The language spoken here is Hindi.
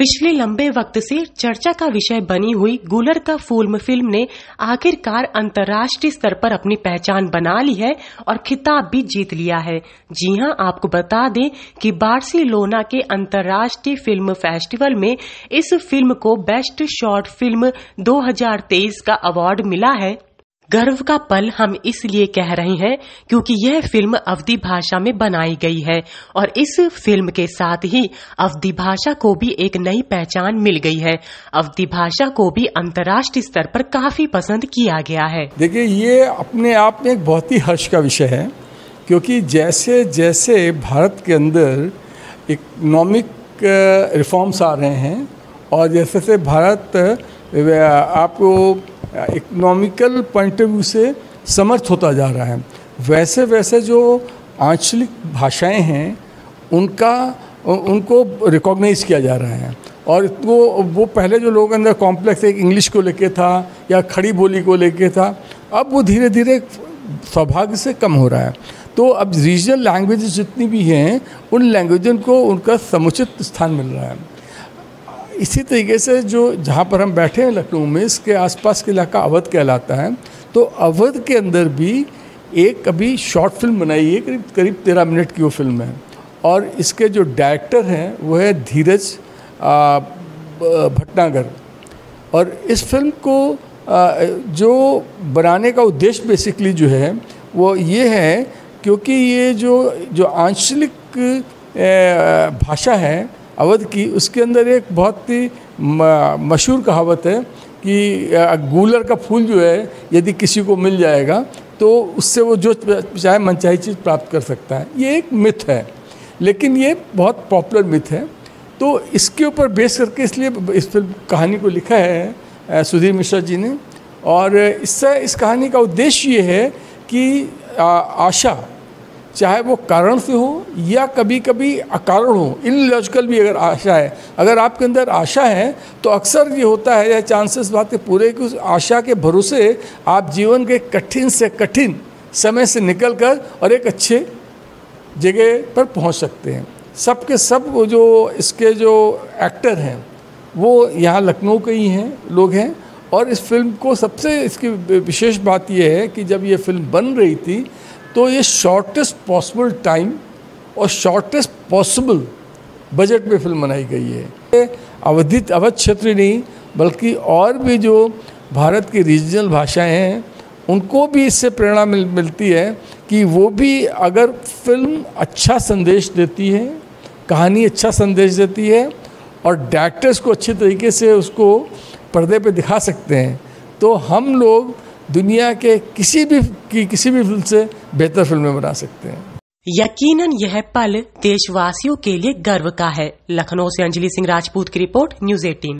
पिछले लंबे वक्त से चर्चा का विषय बनी हुई गुलर का फूल फ़िल्म ने आखिरकार अंतर्राष्ट्रीय स्तर पर अपनी पहचान बना ली है और खिताब भी जीत लिया है। जी हाँ, आपको बता दें कि बार्सिलोना के अंतर्राष्ट्रीय फ़िल्म फेस्टिवल में इस फ़िल्म को बेस्ट शॉर्ट फ़िल्म 2023 का अवार्ड मिला है। गर्व का पल हम इसलिए कह रहे हैं क्योंकि यह फ़िल्म अवधि भाषा में बनाई गई है और इस फ़िल्म के साथ ही अवधि भाषा को भी एक नई पहचान मिल गई है। अवधि भाषा को भी अंतर्राष्ट्रीय स्तर पर काफ़ी पसंद किया गया है। देखिए, ये अपने आप में एक बहुत ही हर्ष का विषय है, क्योंकि जैसे जैसे भारत के अंदर इकोनॉमिक रिफॉर्म्स आ रहे हैं और जैसे जैसे भारत आपको इकोनॉमिकल पॉइंट ऑफ़ व्यू से समर्थ होता जा रहा है। वैसे वैसे जो आंचलिक भाषाएँ हैं, उनका उनको रिकॉग्नाइज किया जा रहा है। और वो वो पहले जो लोग अंदर कॉम्प्लेक्स एक इंग्लिश को लेके था या खड़ी बोली को लेके था, अब वो धीरे धीरे सौभाग्य से कम हो रहा है। तो अब रीजनल लैंग्वेजेस जितनी भी हैं, उन लैंग्वेजन को उनका समुचित स्थान मिल रहा है। इसी तरीके से जो जहाँ पर हम बैठे हैं लखनऊ में, इसके आसपास के इलाका अवध कहलाता है। तो अवध के अंदर भी एक अभी शॉर्ट फ़िल्म बनाई है, करीब करीब तेरह मिनट की वो फ़िल्म है। और इसके जो डायरेक्टर हैं, वो है धीरज भटनागर। और इस फ़िल्म को जो बनाने का उद्देश्य बेसिकली जो है, वो ये है क्योंकि ये जो जो आंचलिक भाषा है अवध की, उसके अंदर एक बहुत ही मशहूर कहावत है कि गूलर का फूल जो है, यदि किसी को मिल जाएगा तो उससे वो जो चाहे मनचाही चीज़ प्राप्त कर सकता है। ये एक मिथ है, लेकिन ये बहुत पॉपुलर मिथ है। तो इसके ऊपर बेस करके इसलिए इस फ़िल्म कहानी को लिखा है सुधीर मिश्रा जी ने। और इससे, इस कहानी का उद्देश्य ये है कि आशा चाहे वो कारण से हो या कभी कभी अकारण हो इनलॉजिकल भी अगर आशा है। अगर आपके अंदर आशा है तो अक्सर ये होता है, या चांसेस बात पूरे कि उस आशा के भरोसे आप जीवन के कठिन से कठिन समय से निकल कर और एक अच्छे जगह पर पहुँच सकते हैं। सब के सब वो जो, इसके जो एक्टर हैं, वो यहाँ लखनऊ के ही हैं, लोग हैं। और इस फ़िल्म को सबसे इसकी विशेष बात यह है कि जब ये फ़िल्म बन रही थी तो ये शॉर्टेस्ट पॉसिबल टाइम और शॉर्टेस्ट पॉसिबल बजट में फ़िल्म बनाई गई है। अवधित अवध क्षेत्र नहीं, बल्कि और भी जो भारत की रीजनल भाषाएँ हैं, उनको भी इससे प्रेरणा मिल, मिलती है कि वो भी अगर फ़िल्म अच्छा संदेश देती है, कहानी अच्छा संदेश देती है और डायरेक्टर्स को अच्छे तरीके से उसको पर्दे पे दिखा सकते हैं तो हम लोग दुनिया के किसी भी, की किसी भी फ़िल्म से बेहतर फ़िल्में बना सकते हैं। यकीनन यह पल देशवासियों के लिए गर्व का है। लखनऊ से अंजलि सिंह राजपूत की रिपोर्ट, न्यूज़ एटीन।